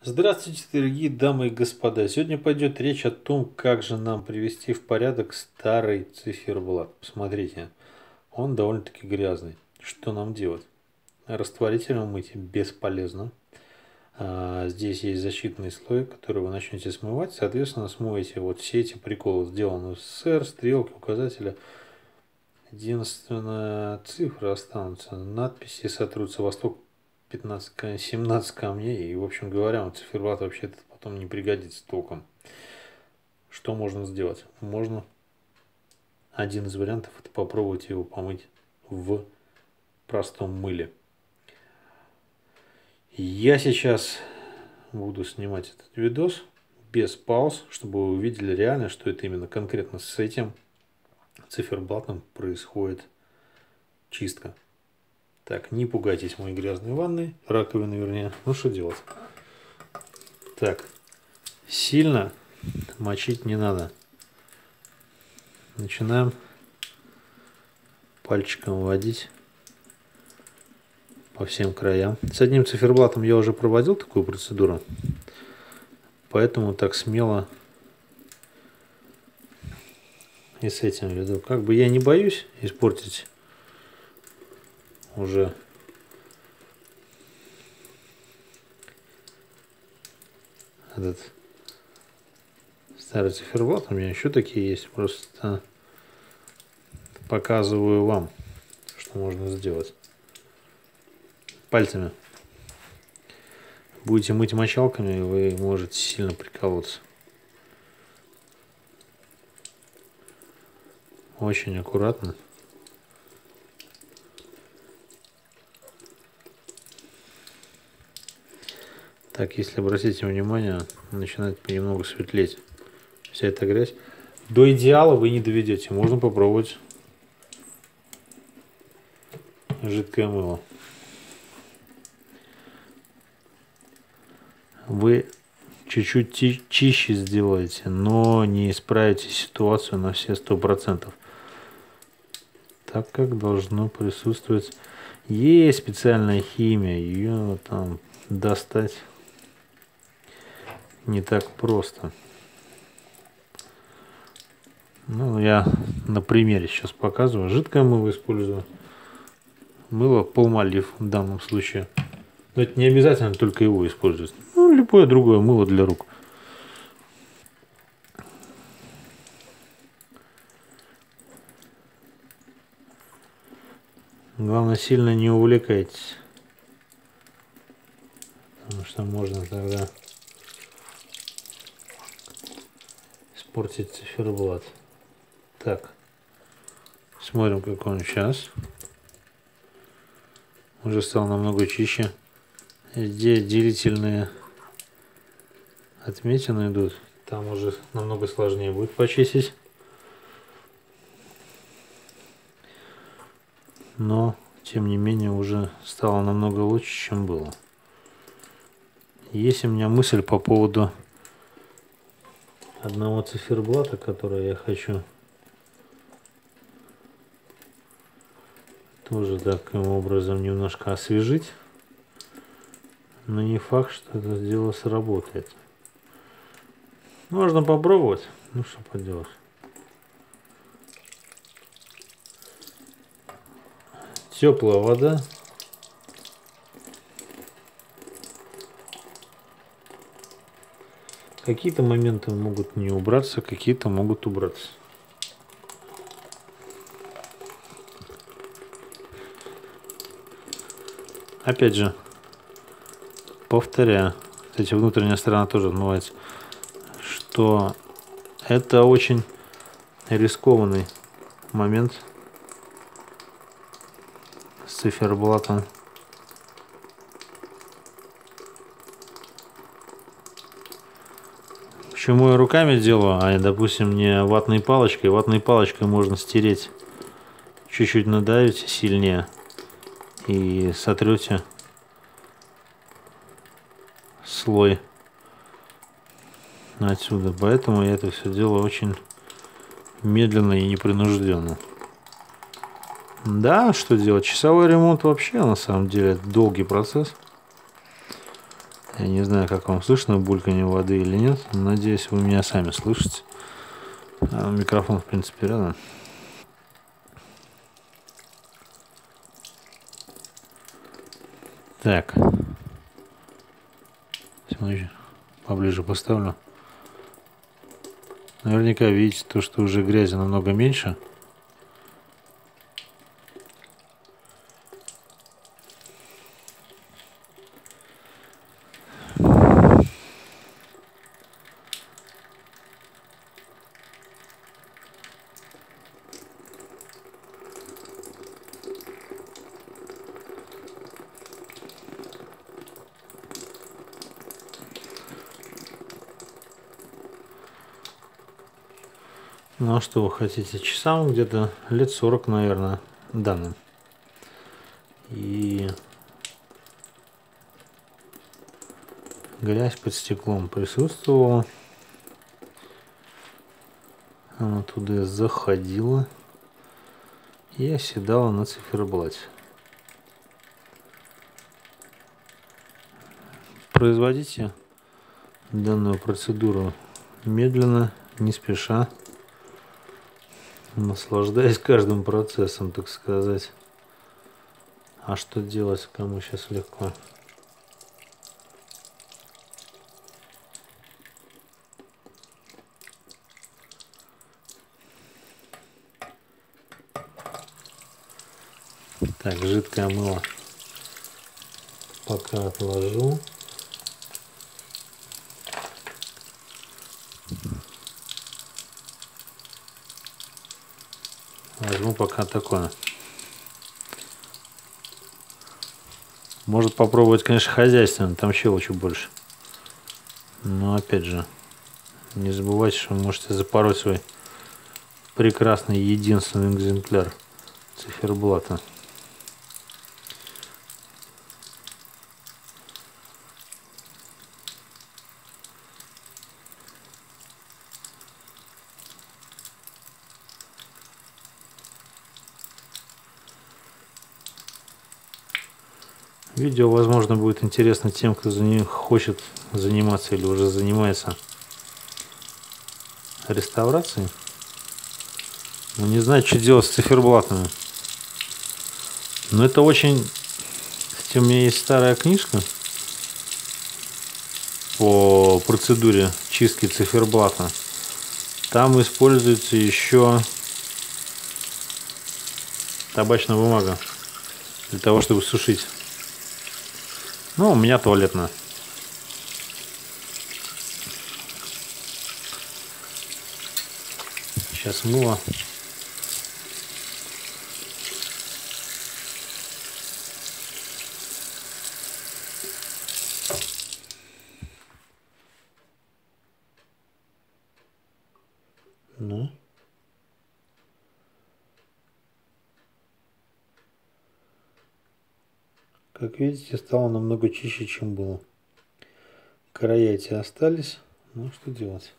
Здравствуйте, дорогие дамы и господа. Сегодня пойдет речь о том, как же нам привести в порядок старый циферблат. Посмотрите, он довольно-таки грязный. Что нам делать? Растворителем мыть бесполезно. А, здесь есть защитный слой, который вы начнете смывать. Соответственно, смоете вот все эти приколы, сделаны в СССР, стрелки, указателя. Единственная цифра останутся. Надписи сотрутся «Восток 15, 17 камней. И, в общем говоря, циферблат вообще потом не пригодится толком. Что можно сделать? Можно один из вариантов это попробовать его помыть в простом мыле. Я сейчас буду снимать этот видос без пауз, чтобы вы увидели реально, что это именно конкретно с этим циферблатом происходит чистка. Так, не пугайтесь моей грязной ванны, раковины вернее. Ну что делать? Так, сильно мочить не надо. Начинаем пальчиком вводить по всем краям. С одним циферблатом я уже проводил такую процедуру, поэтому так смело и с этим веду. Как бы я не боюсь испортить уже этот старый циферблат. У меня еще такие есть. Просто показываю вам, что можно сделать. Пальцами. Будете мыть мочалками, вы можете сильно приколоться. Очень аккуратно. Так, если обратите внимание, начинает понемногу светлеть вся эта грязь. До идеала вы не доведете. Можно попробовать жидкое мыло. Вы чуть-чуть чище сделаете, но не исправите ситуацию на все сто процентов. Так как должно присутствовать. Есть специальная химия, ее там достать не так просто. Ну, я на примере сейчас показываю. Жидкое мыло использую. Мыло полмолив в данном случае. Но это не обязательно только его использовать. Ну, любое другое мыло для рук. Главное, сильно не увлекайтесь. Потому что можно тогда испортить циферблат. Так, смотрим, как он сейчас. Уже стал намного чище. Где делительные отметины идут, там уже намного сложнее будет почистить. Но, тем не менее, уже стало намного лучше, чем было. Есть у меня мысль по поводу одного циферблата, который я хочу тоже таким образом немножко освежить. Но не факт, что это дело сработает. Можно попробовать. Ну что поделать. Теплая вода Какие-то моменты могут не убраться, какие-то могут убраться. Опять же, повторяю, кстати, внутренняя сторона тоже отмывается, что это очень рискованный момент с циферблатом. Почему я руками делаю, а, допустим, не ватной палочкой. Ватной палочкой можно стереть. Чуть-чуть надавите сильнее и сотрете слой отсюда. Поэтому я это все делаю очень медленно и непринужденно. Да, что делать? Часовой ремонт вообще на самом деле долгий процесс. Я не знаю, как вам слышно, бульканье воды или нет. Надеюсь, вы меня сами слышите. А микрофон, в принципе, рядом. Так. Смотрите, поближе поставлю. Наверняка видите то, что уже грязи намного меньше. Ну а что вы хотите? Часам где-то лет 40, наверное, данным. И грязь под стеклом присутствовала. Она туда заходила и оседала на циферблате. Производите данную процедуру медленно, не спеша наслаждаясь каждым процессом, так сказать. А что делать, кому сейчас легко? Так, жидкое мыло пока отложу. Возьму пока такое. Может попробовать, конечно, хозяйственно, там щелочи больше. Но опять же, не забывайте, что вы можете запороть свой прекрасный единственный экземпляр циферблата. Видео, возможно, будет интересно тем, кто за ним хочет заниматься или уже занимается реставрацией. Но не знает, что делать с циферблатами. Но это очень... Кстати, у меня есть старая книжка по процедуре чистки циферблата. Там используется еще табачная бумага для того, чтобы сушить. Ну, у меня туалетная. Сейчас мыло. Ну. Как видите, стало намного чище, чем было. Края эти остались. Ну, что делать?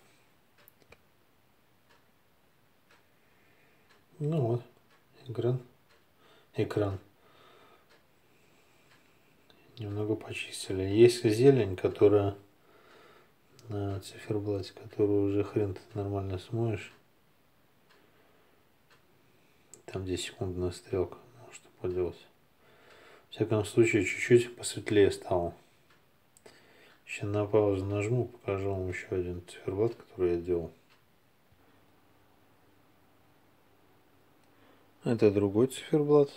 Ну вот, экран. Экран. Немного почистили. Есть зелень, которая на циферблате, которую уже хрен ты нормально смоешь. Там 10 секундная стрелка. Ну, что поделать. В всяком случае, чуть-чуть посветлее стало. Сейчас на паузу нажму, покажу вам еще один циферблат, который я делал. Это другой циферблат.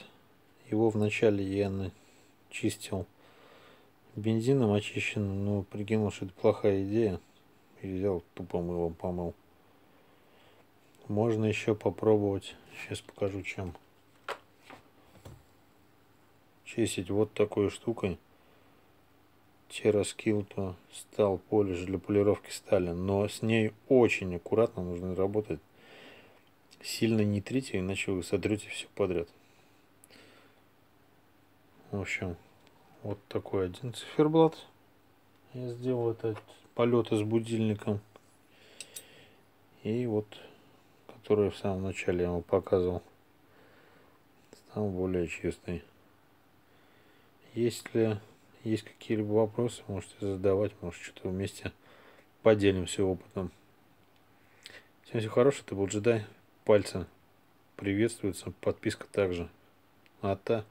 Его вначале я чистил бензином очищенным, но прикинул, что это плохая идея. И взял тупо мылом помыл. Можно еще попробовать. Сейчас покажу чем чистить вот такой штукой. Тераскилто стал полиш для полировки стали, но с ней очень аккуратно нужно работать. Сильно не трите, иначе вы сотрете все подряд. В общем, вот такой один циферблат. Я сделал этот полеты с будильником. И вот, который в самом начале я вам показывал, стал более чистый. Если есть какие-либо вопросы, можете задавать, может что-то вместе поделимся опытом. Всем всего хорошего, ты был джедай. Пальцы приветствуются, подписка также. А та.